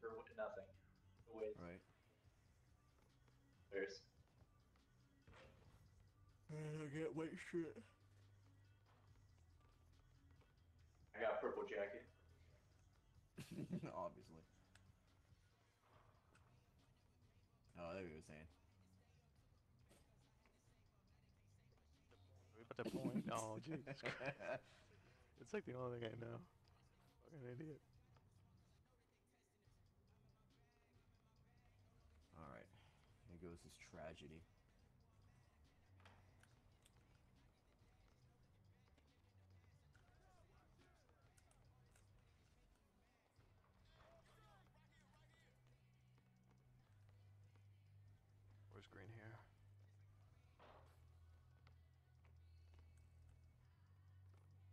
for nothing. Wait, Right. there's I get white shit. I got a purple jacket. Obviously. Oh, there you were saying. What about the point? Oh, Jesus Christ. It's like the only thing I know. Fucking idiot. Goes this tragedy. Where's green hair?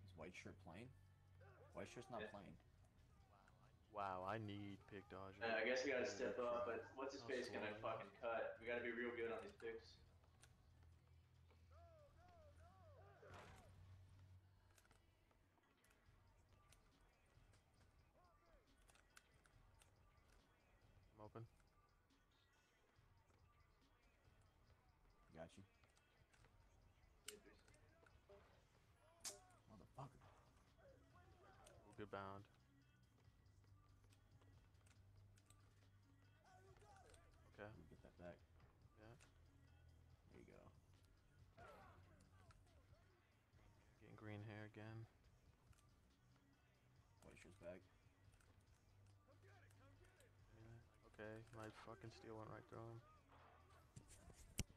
Is white shirt playing? White shirt's not Yeah. playing. Wow, I need pick dodger. Uh, I guess we gotta step up, but what's his face gonna fucking cut? We gotta be real good on these picks. I'm open. Got you. Motherfucker. Good bound. Again. White shirt's back. Yeah. Okay, my fucking steal went right through him.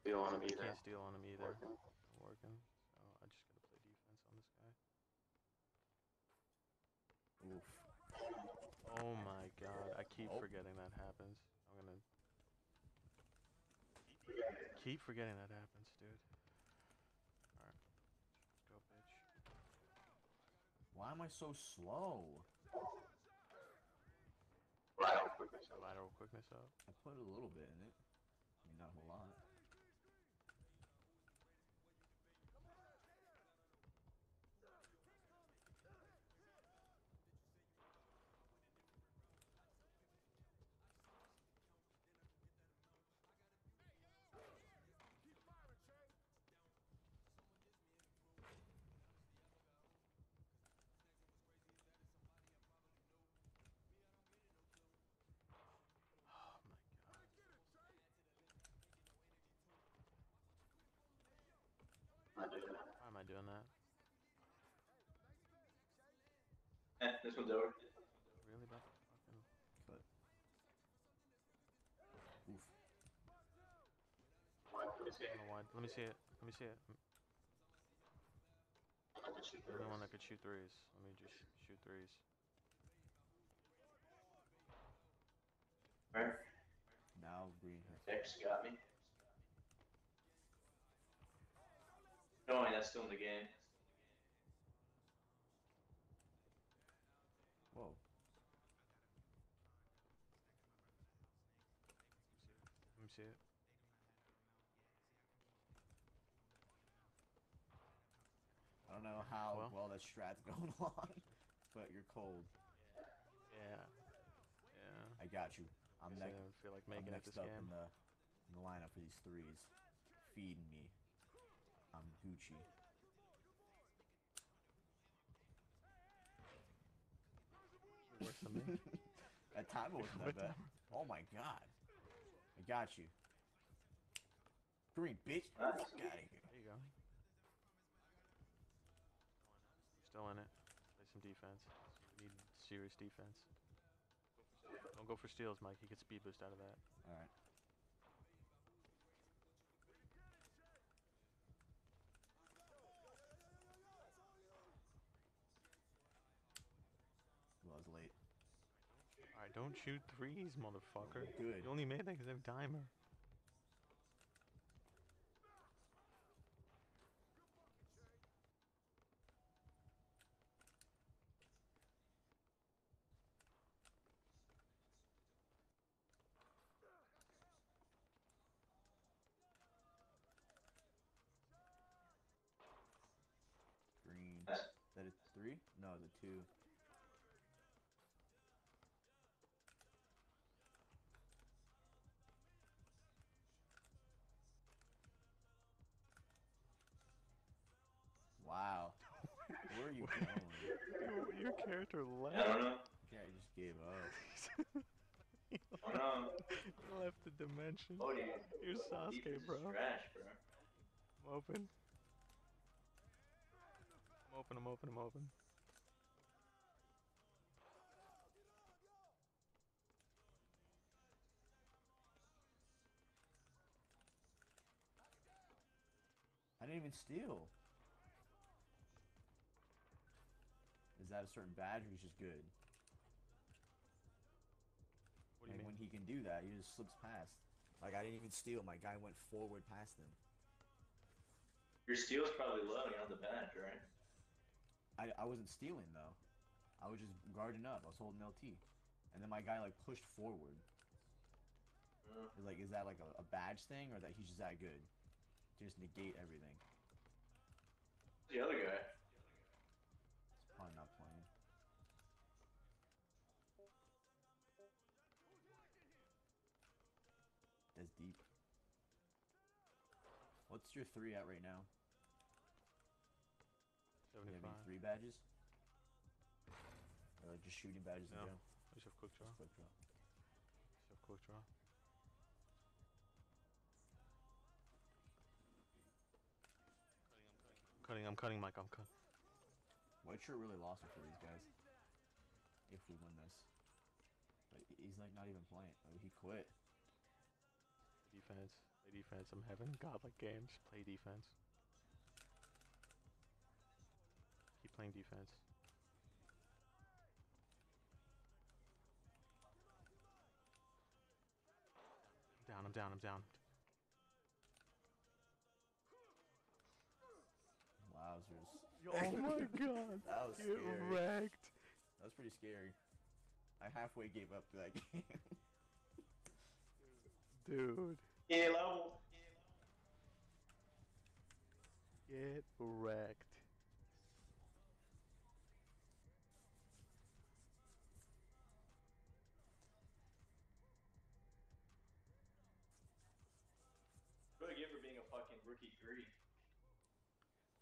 You don't want to be Can't steal on him either. Working. Working. So I just gotta play defense on this guy. Oof. Oh my god, I keep Oh. forgetting that happens. I'm gonna keep forgetting that happens, dude. Alright. Let's go, bitch. Why am I so slow? Right quickness. So lateral quickness up. I put a little bit in it. I mean, not a whole lot. I do that. Why am I doing that? Eh, this one's over. Really about to fucking Cut. Oof. Why put his I don't game? know why. Let me see it. Let me see it. I can shoot I'm one that could shoot threes. Let me just shoot threes. Alright, Now green hair. X got me. No, that's still in the game. Whoa. Let me see it. I don't know how Well. well, that strat's going along, but you're cold. Yeah. Yeah. I got you. I'm, Guess I next. feel like I'm making next this up in the in the lineup for these threes. Feed me. I'm Gucci. Worse than me. At time wasn't that bad. Oh my god. I got you. Green bitch. Fuck out of here. There you go. Still in it. Play some defense. You need serious defense. Don't go for steals, Mike. You get speed boost out of that. Alright. Well, I was late. Alright, don't shoot threes, motherfucker. Good. You only made that because I have timer. Green. Nice. Is that a three? No, the two. keep going? Your, your character I left. don't know. Yeah, I just gave up. he I don't left the dimension. Oh, dude. You're Sasuke, bro. Trash, bro. I'm open. I'm open, I'm open, I'm open. I didn't even steal. That a certain badge or he's just good? What do you like mean? when he can do that, he just slips past. Like I didn't even steal. My guy went forward past him. Your steal's probably low. You're on the badge, right? I, I wasn't stealing though. I was just guarding up. I was holding LT, and then my guy like pushed forward. Uh, It's Like, is that like a, a badge thing, or that he's just that good? To just negate everything. the other guy. He's probably not That's deep. What's your three at right now? Do you have any three badges? Or like just shooting badges No. in general? I just have quick draw. Just quick draw. Just have quick draw. I'm cutting, I'm cutting, Mike, I'm cutting. White shirt really lost it for these guys. If we win this. But he's like not even playing. Like, he quit. Defense. Play defense. I'm having godlike games. Play defense. Keep playing defense. I'm down, I'm down, I'm down. Wowzers. Oh my god. That was Get scary. wrecked. That was pretty scary. I halfway gave up to that game. Dude. Yeah, level. Get wrecked. What do I get for being a fucking rookie three?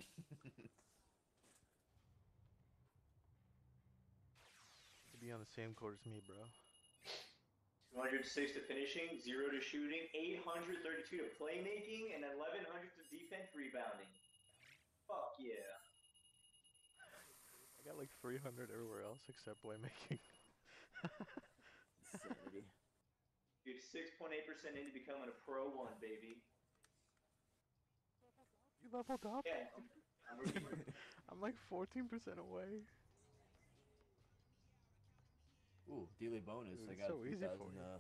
To be on the same court as me, bro. 206 to finishing, 0 to shooting, 832 to playmaking, and 1100 to defense rebounding. Fuck yeah. I got like 300 everywhere else except playmaking. Insanity. Dude, 6.8% into becoming a pro one, baby. you leveled up? Yeah, I'm, I'm. I'm like 14% away. Ooh, daily bonus. Dude, I got so easy for 3,000, you. uh,